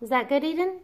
Is that good, Eden?